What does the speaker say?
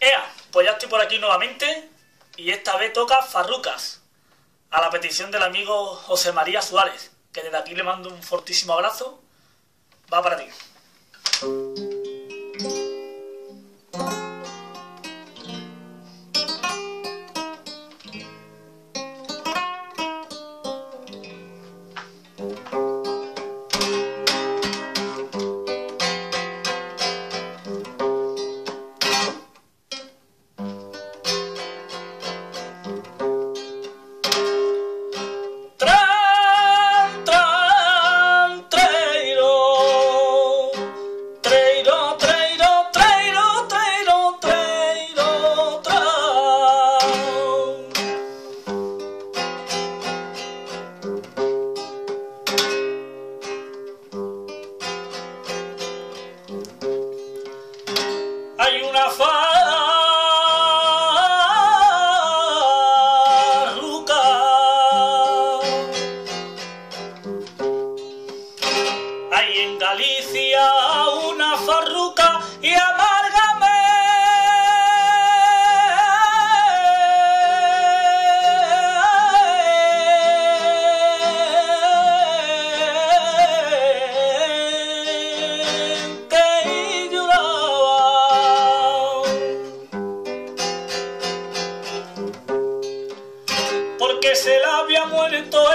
Ea, pues ya estoy por aquí nuevamente y esta vez toca Farrucas, a la petición del amigo José María Suárez, que desde aquí le mando un fortísimo abrazo. Va para ti. Hay una farruca se le había muerto